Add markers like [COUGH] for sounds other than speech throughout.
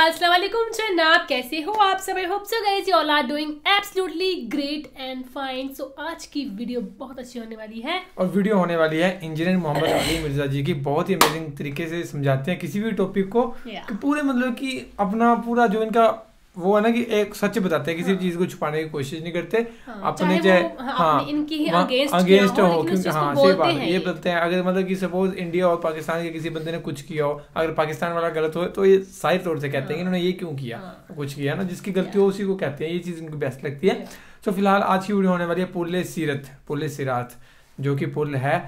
वालेकुम जनाब कैसे हो आप सब I hope so guys you all are doing absolutely great and fine so आज की वीडियो बहुत अच्छी होने वाली है। और वीडियो होने वाली है इंजीनियर मोहम्मद अली मिर्ज़ा जी की। बहुत ही अमेजिंग तरीके से समझाते हैं किसी भी टॉपिक को Yeah. कि पूरे मतलब कि अपना पूरा जो इनका वो है ना कि एक सच बताते हैं किसी भी चीज़ को छुपाने की कोशिश नहीं करते। हाँ, अपने चाहे हाँ, इनकी ही अगेंस्ट हो, हो क्योंकि हाँ सही बात है ये। बोलते हैं अगर मतलब कि सपोज़ इंडिया और पाकिस्तान के किसी बंदे ने कुछ किया हो अगर पाकिस्तान वाला गलत हो तो ये सारी तौर से कहते हैं कि इन्होंने ये क्यों किया हाँ। कुछ किया ना जिसकी गलती हो उसी को कहते हैं ये चीज़ इनको बेस्ट लगती है। तो फ़िलहाल आज की वीडियो होने वाली है पुल सीरत पुल सिरात जो कि पुल है।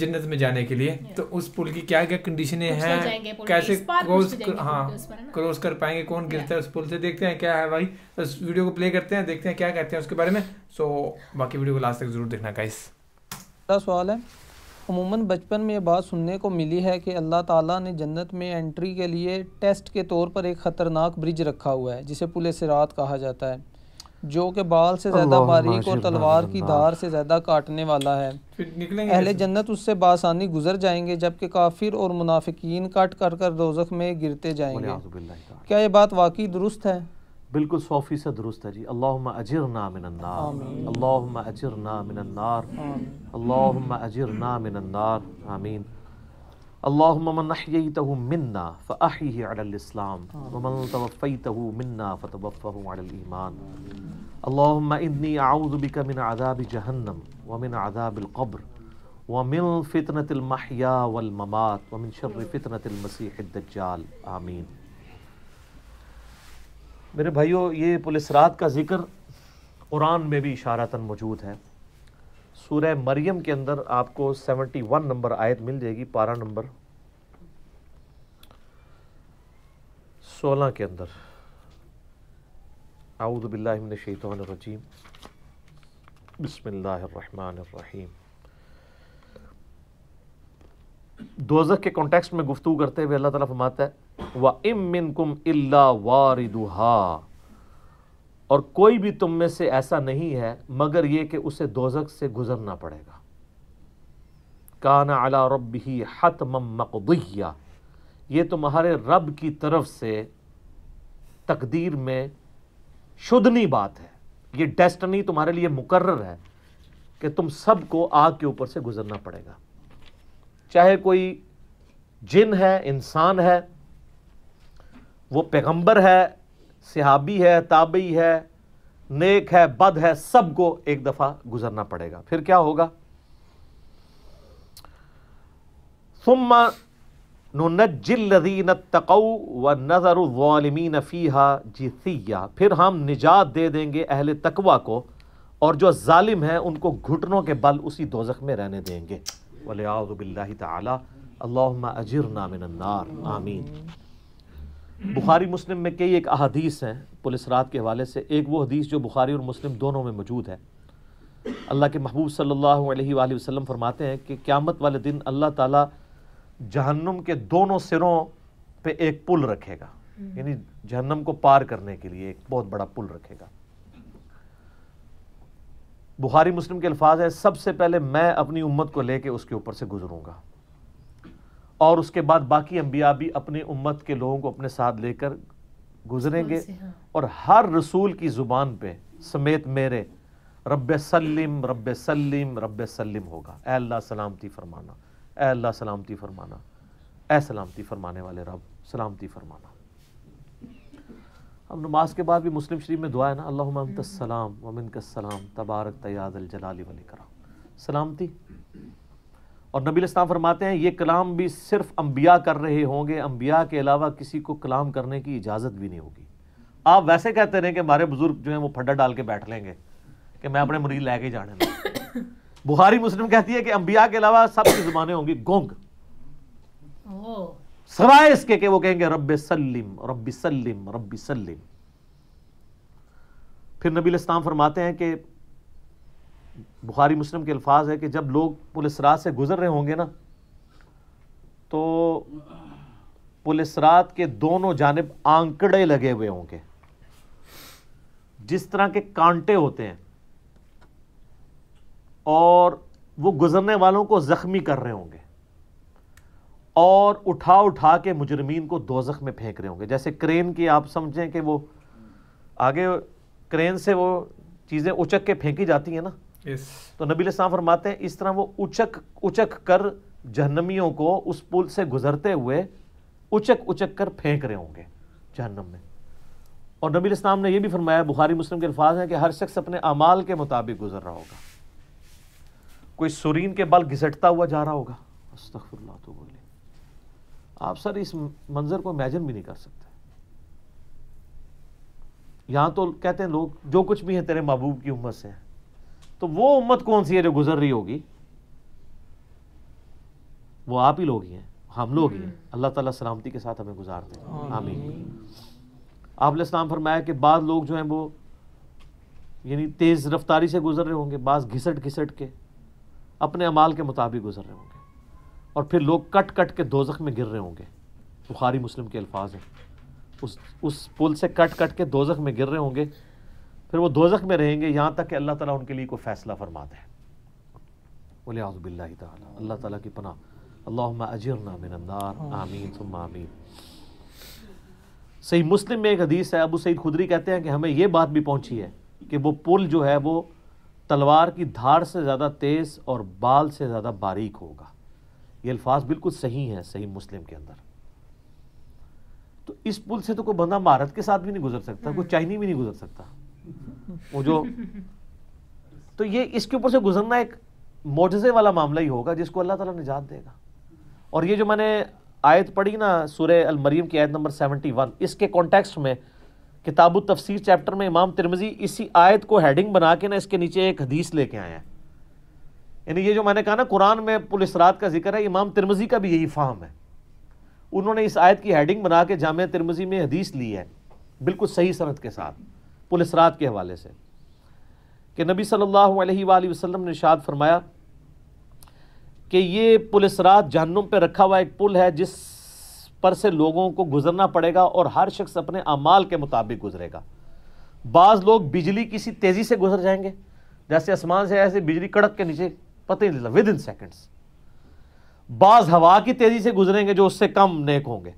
जन्नत में जाने के लिए। तो उस पुल की क्या क्या कंडीशनें हैं? कैसे क्रॉस हाँ के उस है? क्रॉस कर पाएँगे कौन? गिरता है उस पुल से। देखते हैं क्या है भाई। तो इस वीडियो को प्ले करते हैं देखते हैं क्या कहते हैं उसके बारे में। सो बाकी वीडियो को लास्ट तक ज़रूर देखना गाइस सवाल है अमूमन बचपन में ये बात सुनने को मिली है कि अल्लाह ताला ने जन्नत में एंट्री के लिए टेस्ट के तौर पर एक ख़तरनाक ब्रिज रखा हुआ है जिसे पुल सिरात कहा जाता है। जो कि बाल से ज़्यादा बारीक और तलवार की धार से ज़्यादा काटने वाला है। अहले जन्नत उससे बासानी गुजर जाएँगे जबकि काफिर और मुनाफिकीन कट कर कर दोजख में गिरते जाएँगे। क्या ये बात वाकई दुरुस्त है? बिल्कुल सौ फ़ीसद दुरुस्त है जी। अल्लाहुम्मा अजिरना मिनन्नार आमीन। अल्लाहुम्मा अजिरना मिनन्नार अल्लाहुम्मा अजिरना मिनन्नार आमीन। अल्लाहुम्मा मन अहयैतहु मिन्ना फअहयिहि अलल इस्लाम व मन तवफ़ैतहु मिन्ना फतवफ़्फ़हु अलल ईमान अल्लाहुम्मा इन्नी अऊज़ु बिका मिन अज़ाबि जहन्नम व मिन अज़ाबिल क़ब्र व मिन फितनतिल महया वल ममात व मिन शर्रि फितनतिल मसीहिद दज्जाल आमीन मेरे भाइयों, ये पुलिस रात का ज़िक्र कुरान में भी इशारतन मौजूद है। सूरह मरियम के अंदर आपको 71 नंबर आयत मिल जाएगी, पारा नंबर 16 के अंदर। आउज़बिल्लिमिनशैतानिर्रजीम बिस्मिल्लाहिर्रहमानिर्रहीम दोजक के कॉन्टेक्स्ट में गुफ्तू करते हुए अल्लाह ताला फरमाता है व इम मिनकुम इल्ला वारिदुहा। और कोई भी तुम में से ऐसा नहीं है, मगर यह कि उसे दोजक से गुजरना पड़ेगा। काना अला रब ही हतम मक़दिया। ये तुम्हारे रब की तरफ़ से तकदीर में शुद्धनी बात है। ये डेस्टनी तुम्हारे लिए मुकर्र है कि तुम सबको आग के ऊपर से गुजरना पड़ेगा। चाहे कोई जिन है, इंसान है, वो पैगंबर है सिहाबी है, ताबई है, नेक है, बद है, सबको एक दफ़ा गुजरना पड़ेगा। फिर क्या होगा? सुम्मा नुनज्जिल्लज़ीन तक़ौ व नज़रुज़ालिमीन फ़ीहा जिसिया। फिर हम निजात दे देंगे अहल तकवा को और जो जालिम हैं, उनको घुटनों के बल उसी दोजख में रहने देंगे। वलियाज़ुबिल्लाहि ताला अजिरना मिनन्नार। आमीन। बुखारी मुस्लिम में कई एक अहादीस हैं पुलिस रात के हवाले से। एक वो हदीस जो बुखारी और मुस्लिम दोनों में मौजूद है। अल्लाह के महबूब सल्लल्लाहु अलैहि वसल्लम फरमाते हैं कि क़्यामत वाले दिन अल्लाह ताला जहन्नुम के दोनों सिरों पे एक पुल रखेगा। यानी जहन्नम को पार करने के लिए एक बहुत बड़ा पुल रखेगा। बुखारी मुस्लिम के अल्फाज है सबसे पहले मैं अपनी उम्मत को लेके उसके ऊपर से गुजरूँगा। और उसके बाद बाकी अम्बिया भी अपनी उम्मत के लोगों को अपने साथ लेकर गुजरेंगे। हाँ। और हर रसूल की ज़ुबान पे समेत मेरे रब सल्लिम रब सल्लिम रब सल्लिम होगा। ए अल्लाह सलामती फरमाना ए अल्लाह सलामती फरमाना ए सलामती फरमाने वाले रब सलामती फरमाना। अब नमाज़ के बाद भी मुस्लिम शरीफ में दुआ है ना अल्लाह सलाम वमिन सलाम तबारक तयादल जलाली वली सलामती। और नबी इस्लाम फरमाते हैं ये कलाम भी सिर्फ़ अम्बिया कर रहे होंगे अम्बिया के अलावा किसी को कलाम करने की इजाज़त भी नहीं होगी। आप वैसे कहते रहे कि हमारे बुज़ुर्ग जो हैं वो फड्डा डाल के बैठ लेंगे कि मैं अपने मरीज़ लेके जाने में बुखारी मुस्लिम कहती है कि अम्बिया के अलावा सबकी जुबानें होंगी गोंग। सवाए इसके कि वो कहेंगे रब सल्लिम रब्बी सल्लिम रब्बी सल्लिम। फिर नबी इस्लाम फरमाते हैं कि बुखारी मुस्लिम के अल्फाज है कि जब लोग पुलिस रात से गुजर रहे होंगे ना तो पुलिस रात के दोनों जानब आंकड़े लगे हुए होंगे। जिस तरह के कांटे होते हैं और वो गुजरने वालों को जख्मी कर रहे होंगे और उठा उठा के मुजरमीन को दोजख में फेंक रहे होंगे। जैसे क्रेन की आप समझें कि वो आगे क्रेन से वो चीज़ें उचक के फेंकी जाती हैं ना तो नबी इस्लाम फरमाते हैं, इस तरह वो उचक उचक कर जहनमियों को उस पुल से गुजरते हुए उचक उचक कर फेंक रहे होंगे जहन्नम में। और नबी इस्लाम ने यह भी फरमाया, बुखारी, मुस्लिम के अल्फाज हैं कि हर शख्स अपने अमाल के मुताबिक गुजर रहा होगा। कोई सुरीन के बल घिसटता हुआ जा रहा होगा। तो बोले आप सर इस मंजर को इमेजिन भी नहीं कर सकते। यहाँ तो कहते हैं लोग, जो कुछ भी है तेरे महबूब की उम्मत से है। तो वो उम्मत कौन सी है जो गुजर रही होगी? वो आप ही लोग ही हैं हम लोग ही हैं। अल्लाह ताला सलामती के साथ हमें गुजारते हैं आमीन। आपने इस्लाम फरमाया कि बाद लोग जो हैं वो यानी तेज़ रफ्तारी से गुजर रहे होंगे बाज घिसट घिसट के अपने अमाल के मुताबिक गुजर रहे होंगे। और फिर लोग कट कट के दोजख में गिर रहे होंगे। बुखारी मुस्लिम के अल्फाज हैं। उस उस पुल से कट कट के दोजख में गिर रहे होंगे। फिर वो दोजख में रहेंगे यहाँ तक कि अल्लाह ताला उनके लिए कोई फ़ैसला फरमाता है। बोले आज़बिल्ला अल्लाह ताला की पनाह। अल्लाह अजरना मिनन्नार आमीन सुम्मा आमीन। सही मुस्लिम में एक हदीस है अबू सईद खुदरी कहते हैं कि हमें यह बात भी पहुँची है कि वो पुल जो है वो तलवार की धार से ज़्यादा तेज़ और बाल से ज़्यादा बारीक होगा। ये अल्फाज बिल्कुल सही हैं सही मुस्लिम के अंदर। तो इस पुल से तो कोई बंदा भारत के साथ भी नहीं गुजर सकता कोई चाइनी भी नहीं गुजर सकता। वो जो तो ये इसके ऊपर से गुजरना एक मोजे वाला मामला ही होगा, जिसको अल्लाह ताला निजात देगा। और ये जो मैंने आयत पढ़ी ना सूर्य अल मरीम की आयत नंबर 71 इसके कॉन्टेक्स्ट में किताब तफसीर चैप्टर में इमाम तिरमजी इसी आयत को हेडिंग बना के ना, इसके नीचे एक हदीस लेके आए हैं। यानी ये जो मैंने कहा ना, कुरान में पुलिस रात का ज़िक्र है, इमाम तिरमजी का भी यही फाहम है। उन्होंने इस आयत की हेडिंग बना के जाम तिरमजी में हदीस ली है, बिल्कुल सही सनत के साथ। पुलिस रात के हवाले से कि नबी सल्लल्लाहु अलैहि वसल्लम ने इरशाद फरमाया कि ये पुलिस रात जहन्नुम पे रखा हुआ एक पुल है, जिस पर से लोगों को गुजरना पड़ेगा और हर शख्स अपने अमाल के मुताबिक गुजरेगा। बाज़ लोग बिजली किसी तेज़ी से गुजर जाएँगे। जैसे आसमान से ऐसे बिजली कड़क के नीचे, पता ही विद इन सेकेंड्स बाज हवा की तेज़ी से गुजरेंगे जो उससे कम नेक होंगे।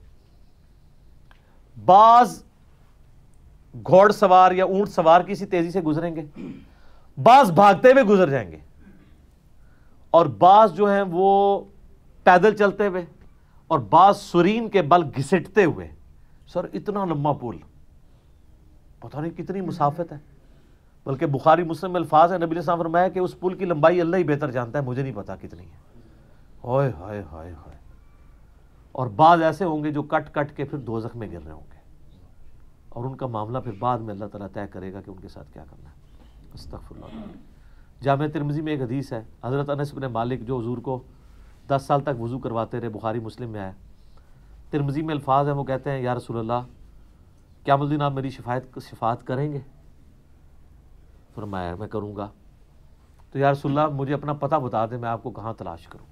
बाज घोड़सवार या ऊँट सवार किसी तेज़ी से गुजरेंगे। बाज भागते हुए गुजर जाएँगे। और बाज जो हैं वो पैदल चलते हुए और बाज सुरीन के बल घिसटते हुए। सर, इतना लंबा पुल। पता नहीं कितनी मुसाफत है। बल्कि बुखारी, मुस्लिम अल्फाज है, नबी ने फरमाया कि उस पुल की लंबाई अल्लाह ही बेहतर जानता है, मुझे नहीं पता कितनी है। हाय हाय हाय हाय। और बाज ऐसे होंगे जो कट कट के फिर दो में गिर रहे होंगे। और उनका मामला फिर बाद में अल्लाह तय करेगा कि उनके साथ क्या करना है। अस्तफ़ुल्ला जाम तिरमजी में एक हदीस है, हज़रत अनस बिन मालिक जो हजूर को दस साल तक वज़ू करवाते रहे, बुखारी, मुस्लिम में आया तिरमजी में अल्फाज हैं, वो कहते हैं, या क्या दिन आप मेरी शिफायत, शिफात करेंगे? फरमाया, मैं करूँगा। तो यार रसुल्ला मुझे अपना पता बता दें, मैं आपको कहाँ तलाश करूँ।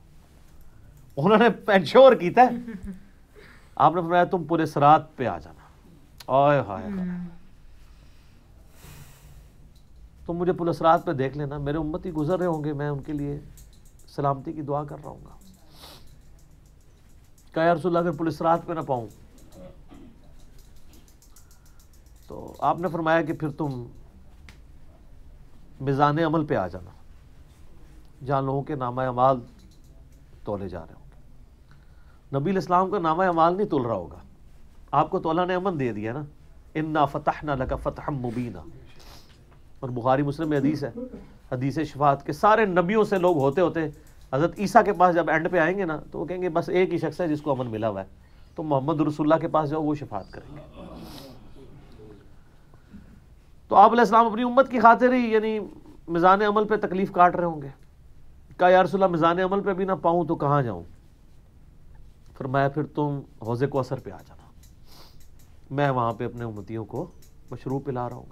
उन्होंने [LAUGHS] पेंश्योर किया आपने फरमाया, तुम पूरे सरात पे आ जाना। आय हाय तो मुझे पुलिस रात पे देख लेना मेरे उम्मत ही गुजर रहे होंगे मैं उनके लिए सलामती की दुआ कर रहा हूँ क्या यार अगर पुलिस रात पे ना पाऊँ। तो आपने फरमाया कि फिर तुम मिज़ान अमल पे आ जाना जहाँ लोगों के नामा अमाल तोले जा रहे होंगे। नबी इस्लाम का नामा अमाल नहीं तुल रहा होगा। आपको तो अल्लाह ने अमन दे दिया ना। इन्ना फ़तह ना लगा फ़तह मुबीना। और बुखारी मुस्लिम में हदीस है। हदीस शफात के सारे नबियों से लोग होते होते हज़रत ईसा के पास जब एंड पे आएँगे ना तो वो कहेंगे, बस एक ही शख्स है जिसको अमन मिला हुआ है। तो मोहम्मद रसुल्ला के पास जाओ, वो शफात करेंगे। तो आप इस्लाम अपनी उम्मत की खातिर ही, यानी मिज़ान अमल पे तकलीफ़ काट रहे होंगे। का यारसोल्ला मिज़ान अमल पे भी ना पाऊँ तो कहाँ जाऊँ? मैं फिर तुम हौज़े को असर पे आ जाना मैं वहाँ पे अपने उम्मतियों को मशरूब पिला रहा हूँ।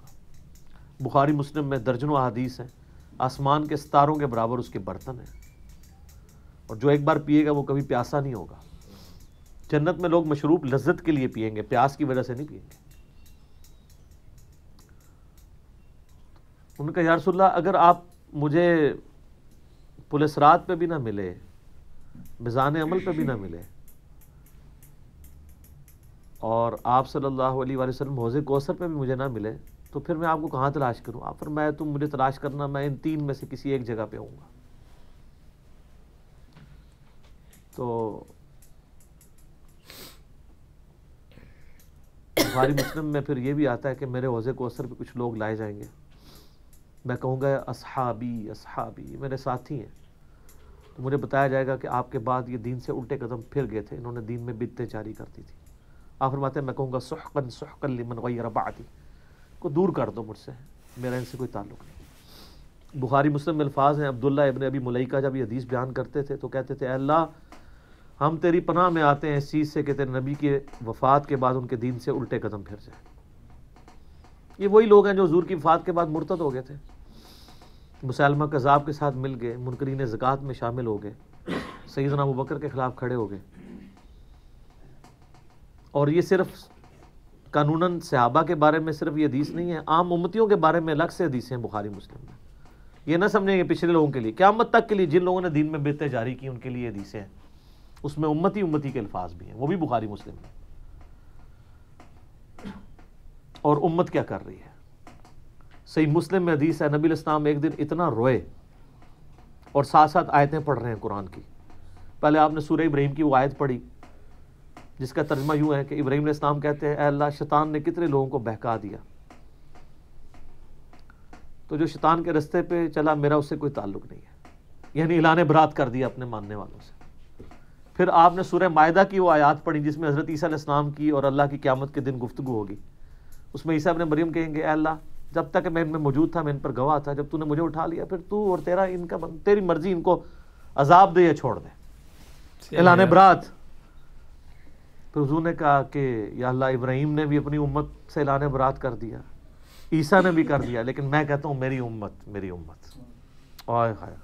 बुखारी, मुस्लिम में दर्जनों अदीस हैं। आसमान के सितारों के बराबर उसके बर्तन हैं। और जो एक बार पिएगा, वो कभी प्यासा नहीं होगा। जन्नत में लोग मशरूब लज्जत के लिए पिएँगे, प्यास की वजह से नहीं पिएँगे। उनका यारसुल्ला अगर आप मुझे पुलिस रात पे भी ना मिले, मिज़ान अमल पे भी ना मिले और आप सल्लल्लाहु अलैहि वसल्लम हौज़ कौसर पे भी मुझे ना मिले तो फिर मैं आपको कहाँ तलाश करूँ? आप फिर मैं, तुम मुझे तलाश करना, मैं इन तीन में से किसी एक जगह पे हूँगा तो बुखारी मुस्लिम में फिर ये भी आता है कि मेरे हौज़े कौसर पे कुछ लोग लाए जाएँगे। मैं कहूँगा, असहाबी असहाबी, मेरे साथी हैं। तो मुझे बताया जाएगा कि आपके बाद ये दीन से उल्टे कदम फिर गए थे। इन्होंने दीन में बिदतें जारी कर दी थी। आप फरमाते मैं कहूँगा, सुहकन सुहकन लिमन गैर बादी. को दूर कर दो मुझसे, मेरा इनसे कोई ताल्लुक नहीं। बुखारी मुस्लिम में अल्फाज हैं अब्दुल्ला इबन अबी मुलैका जब ये हदीस बयान करते थे तो कहते थे अल्लाह, हम तेरी पनाह में आते हैं इस चीज़ से कि तेरे नबी के वफ़ात के बाद उनके दीन से उल्टे कदम फिर जाए। ये वही लोग हैं जो हजूर की वफ़ात के बाद मुर्तद हो गए थे। मुसलमा कज़ाब के साथ मिल गए, मुनकरीन ज़क़़त में शामिल हो गए सईदना अबू बकर के ख़िलाफ़ खड़े हो गए। और ये सिर्फ़ कानूनन सहाबा के बारे में सिर्फ़ ये हदीस नहीं है, आम उम्मतियों के बारे में अलग से हदीसें हैं बुखारी, मुस्लिम में। ये ना समझें पिछले लोगों के लिए, क्यामत तक के लिए जिन लोगों ने दीन में बेहतर जारी की, उनके लिए हदीसें हैं। उसमें उम्मती उम्मती के अल्फाज भी हैं, वो भी बुखारी, मुस्लिम में। और उम्मत क्या कर रही है? सही मुस्लिम में हदीस है, नबी इस्लाम एक दिन इतना रोए और साथ साथ आयतें पढ़ रहे हैं कुरान की। पहले आपने सूर्य इब्राहिम की वो आयत पढ़ी जिसका तर्जमा यूँ है कि इब्राहिम इस्लाम कहते हैं अल्लाह शैतान ने कितने लोगों को बहका दिया? तो जो शैतान के रस्ते पे चला मेरा उससे कोई ताल्लुक नहीं है। यानी इलान बरात कर दिया अपने मानने वालों से। फिर आपने सूर्य मायदा की वो आयात पढ़ी जिसमें हज़रत ईसा इस्लाम की और अल्लाह की क्यामत के दिन गुफ्तु होगी। उसमें ईसा अपने मरीम कहेंगे अल्लाह जब तक मैं इनमें मौजूद था मैं इन पर गवाह था जब तूने मुझे उठा लिया फिर तू और तेरा इनका तेरी मर्ज़ी इनको अजाब दे या छोड़ दे। एलान बरात फिर हजू ने कहा कि या अल्लाह इब्राहिम ने भी अपनी उम्मत से एलान बरात कर दिया ईसा ने भी कर दिया लेकिन मैं कहता हूँ मेरी उम्मत मेरी उम्मत। आय हाय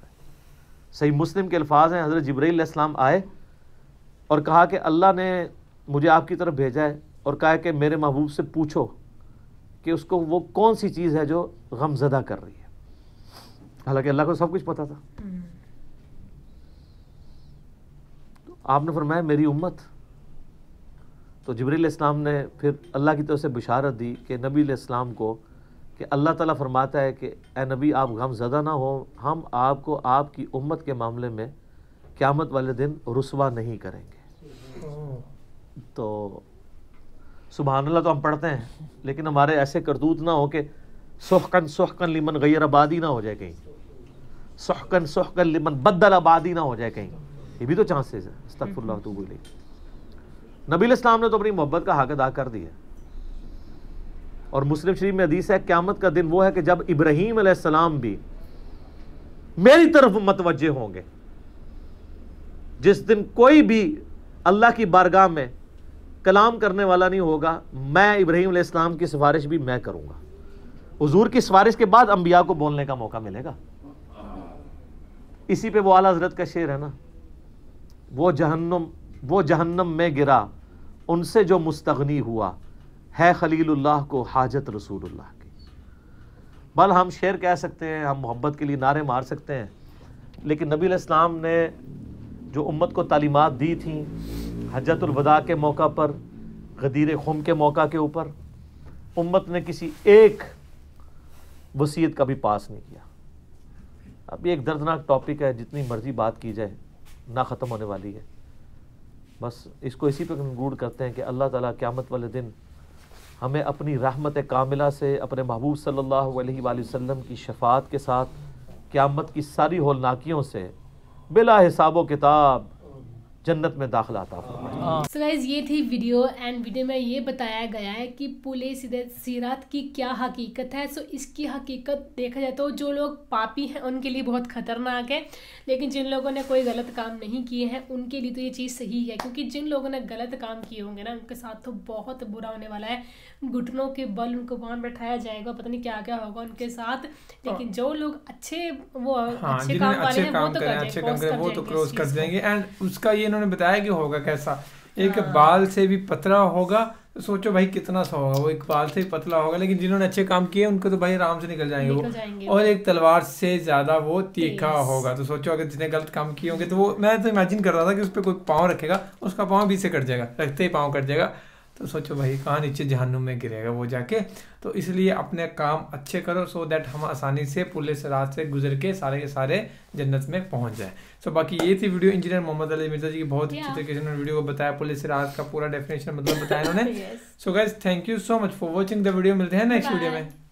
सही मुस्लिम के अल्फाज हैं हज़रत इस्लाम आए और कहा कि अल्लाह ने मुझे आपकी तरफ़ भेजा है और कहा कि मेरे महबूब से पूछो कि उसको वो कौन सी चीज़ है जो गमजदा कर रही है। हालाँकि अल्लाह को सब कुछ पता था। तो आपने फरमाया मेरी उम्मत तो जबरील इस्लाम ने फिर अल्लाह की तरफ़ से बिशारत दी कि नबी इस्लाम को कि अल्लाह ताला फरमाता है कि ए नबी, आप गम ज़दा ना हो, हम आपको आपकी उम्मत के मामले में क़्यामत वाले दिन रसवा नहीं करेंगे। तो सुबह अल्लाह तो हम पढ़ते हैं, लेकिन हमारे ऐसे करतूत ना हो कि सुहकन सुहकन लिमन गैर आबादी ना हो जाए कहीं। सुहकन सुहकन लिमन बदल आबादी ना हो जाए कहीं। ये भी तो चांसेस है। अस्तगफुरुल्लाह तो बोले नबी इस्लाम ने तो अपनी मोहब्बत का हक अदा कर दिया। और मुस्लिम शरीफ में हदीस है, क्यामत का दिन वो है कि जब इब्राहिम सलाम भी मेरी तरफ़ मतवजे होंगे, जिस दिन कोई भी अल्लाह की बारगाह में कलाम करने वाला नहीं होगा, मैं इब्राहिम इस्लाम की सिफारिश भी मैं करूँगा। हजूर की सिफारिश के बाद अंबिया को बोलने का मौका मिलेगा। इसी पे वो आला हज़रत का शेर है ना, वो जहन्नम वो जहन्नम में गिरा, उनसे जो मुस्तगनी हुआ, है खलीलुल्लाह को हाजत रसूलुल्लाह की। बल हम शेर कह सकते हैं, हम मोहब्बत के लिए नारे मार सकते हैं, लेकिन नबी इस्लाम ने जो उम्मत को तालीमत दी थी हजतुलवदा के मौका पर, गदीर खुम के मौका के ऊपर, उम्मत ने किसी एक वसीयत का भी पास नहीं किया। अब ये एक दर्दनाक टॉपिक है, जितनी मर्ज़ी बात की जाए, ना ख़त्म होने वाली है। बस इसको इसी पर कंक्लूड करते हैं कि अल्लाह ताला क़्यामत वाले दिन हमें अपनी रहमत कामिला से, अपने महबूब सल्लल्लाहु अलैहि वसल्लम की शफात के साथ क़्यामत की सारी होलनाकियों से बिला हिसाब किताब जन्नत में दाखिला आता सो गाइज़ ये थी वीडियो एंड वीडियो में ये बताया गया है कि पुलिस सीरात की क्या हकीकत है। सो इसकी हकीकत देखा जाए तो जो लोग पापी हैं उनके लिए बहुत ख़तरनाक है। लेकिन जिन लोगों ने कोई गलत काम नहीं किए हैं उनके लिए तो ये चीज़ सही है। क्योंकि जिन लोगों ने गलत काम किए होंगे ना उनके साथ तो बहुत बुरा होने वाला है। घुटनों के बल उनको वहाँ बैठाया जाएगा पता नहीं क्या क्या होगा उनके साथ। लेकिन जो लोग अच्छे वो हाँ, अच्छे काम वाले हैं वो तो अच्छे काम वो तो क्रॉस कर जाएँगे। एंड उसका ये इन्होंने बताया कि होगा कैसा। एक हाँ। बाल से भी पतला होगा तो सोचो भाई कितना सा होगा वो एक बाल से भी पतला होगा लेकिन जिन्होंने अच्छे काम किए उनको तो भाई आराम से निकल जाएँगे निकल वो जाएँगे। और एक तलवार से ज़्यादा वो तीखा होगा तो सोचो अगर जितने गलत काम किए होंगे तो वो मैं तो इमेजिन कर रहा था कि उस पर कोई पाँव रखेगा उसका पाँव भी से कट जाएगा रखते ही पाँव कट जाएगा। तो सोचो भाई कहाँ नीचे जहन्नुम में गिरेगा वो जाके। तो इसलिए अपने काम अच्छे करो सो दैट हम आसानी से पुलिस रात से गुजर के सारे के सारे जन्नत में पहुँच जाए। सो बाकी ये थी वीडियो इंजीनियर मोहम्मद अली मिर्ज़ा जी की बहुत अच्छी तरीके से उन्होंने वीडियो को बताया पुलिस रात का पूरा डेफिनेशन मतलब बताया उन्होंने so guys thank you so much for watching the video मिलते हैं नेक्स्ट वीडियो में।